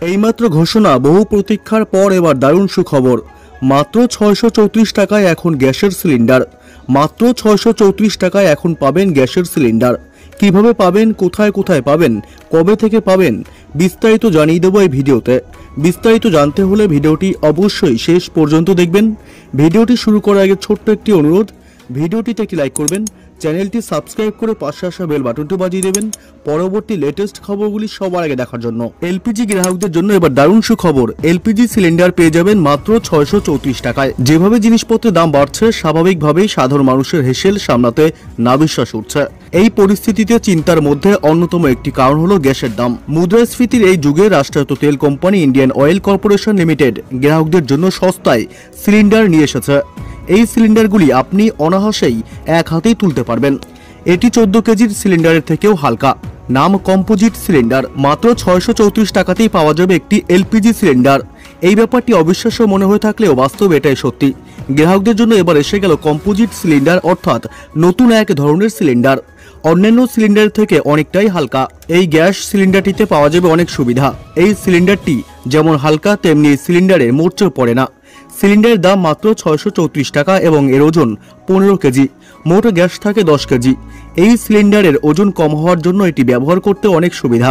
এইমাত্র ঘোষণা, বহু প্রতীক্ষার পর এবার দারুণ সুখবর। মাত্র ছয়শো চৌত্রিশ টাকায় এখন গ্যাসের সিলিন্ডার। মাত্র ছয়শো চৌত্রিশ টাকায় এখন পাবেন গ্যাসের সিলিন্ডার। কীভাবে পাবেন, কোথায় কোথায় পাবেন, কবে থেকে পাবেন, বিস্তারিত জানিয়ে দেবো এই ভিডিওতে। বিস্তারিত জানতে হলে ভিডিওটি অবশ্যই শেষ পর্যন্ত দেখবেন। ভিডিওটি শুরু করার আগে ছোট্ট একটি অনুরোধ, ভিডিওটিতে একটি লাইক করবেন চ্যানেলটি সাবস্ক্রাইব করে পাশে আসা বেল বাটনটি বাজিয়ে দেবেন। পরবর্তী লেটেস্ট খবরগুলি সবার আগে দেখার জন্য। এলপিজি গ্রাহকদের জন্য এবার দারুণ সুখবর। এলপিজি সিলিন্ডার পেয়ে যাবেন মাত্র ছয়শো চৌত্রিশ টাকায়। যেভাবে জিনিসপত্রের দাম বাড়ছে, স্বাভাবিকভাবেই সাধারণ মানুষের হেসেল সামলাতে নাবিশ্বাস উঠছে। এই পরিস্থিতিতে চিন্তার মধ্যে অন্যতম একটি কারণ হলো গ্যাসের দাম। মুদ্রাস্ফীতির এই যুগে রাষ্ট্রায়ত্ত তেল company Indian Oil Corporation Limited গ্রাহকদের জন্য সস্তায় সিলিন্ডার নিয়ে এসেছে। এই সিলিন্ডারগুলি আপনি অনাহাসেই এক হাতেই তুলতে পারবেন। এটি চোদ্দ কেজির সিলিন্ডারের থেকেও হালকা। নাম কম্পোজিট সিলিন্ডার। মাত্র ছয়শো চৌত্রিশ টাকাতেই পাওয়া যাবে একটি এলপিজি সিলিন্ডার। এই ব্যাপারটি অবিশ্বাস্য মনে হয়ে থাকলেও বাস্তব এটাই সত্যি। গ্রাহকদের জন্য এবার এসে গেল কম্পোজিট সিলিন্ডার অর্থাৎ নতুন এক ধরনের সিলিন্ডার। অন্যান্য সিলিন্ডার থেকে অনেকটাই হালকা। এই গ্যাস সিলিন্ডারটিতে পাওয়া যাবে অনেক সুবিধা। এই সিলিন্ডারটি যেমন হালকা, তেমনি সিলিন্ডারে মোর্চেও পড়ে না। সিলিন্ডারের দাম মাত্র ছয়শো চৌত্রিশ টাকা এবং এর ওজন পনেরো কেজি। মোট গ্যাস থাকে দশ কেজি। এই সিলিন্ডারের ওজন কম হওয়ার জন্য এটি ব্যবহার করতে অনেক সুবিধা।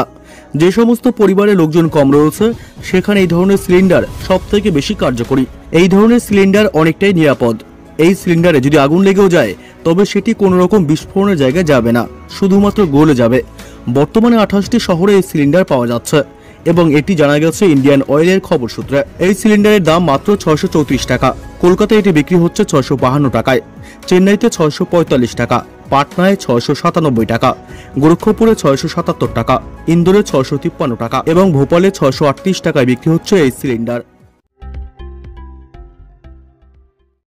যে সমস্ত পরিবারের লোকজন কম রয়েছে, সেখানে এই ধরনের সিলিন্ডার সব থেকে বেশি কার্যকরী। এই ধরনের সিলিন্ডার অনেকটাই নিরাপদ। এই সিলিন্ডারে যদি আগুন লেগেও যায়, তবে সেটি কোনো রকম বিস্ফোরণের জায়গায় যাবে না, শুধুমাত্র গলে যাবে। বর্তমানে আঠাশটি শহরে এই সিলিন্ডার পাওয়া যাচ্ছে। এবং এটি জানা গেছে ইন্ডিয়ান অয়েলের খবর সূত্রে। এই সিলিন্ডারের দাম মাত্র চৌত্রিশ টাকা। কলকাতায় এটি বিক্রি হচ্ছে বাহান্ন টাকায়। চেন্নাইতে পঁয়তাল্লিশ টাকা, পাটনায় ছয়শো সাতানব্বই টাকা, গোরক্ষপুরে ছয়শো সাতাত্তর টাকা, ইন্দোরে ছয়শো তিপ্পান্ন টাকা এবং ভোপালে ছয়শো আটত্রিশ টাকায় বিক্রি হচ্ছে এই সিলিন্ডার।